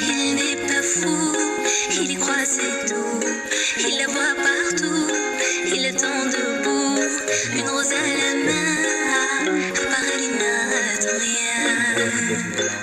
Il n'est pas fou, il y croit c'est tout. Il la voit partout, il attend debout. Une rose à la main, apparaît l'inattend rien.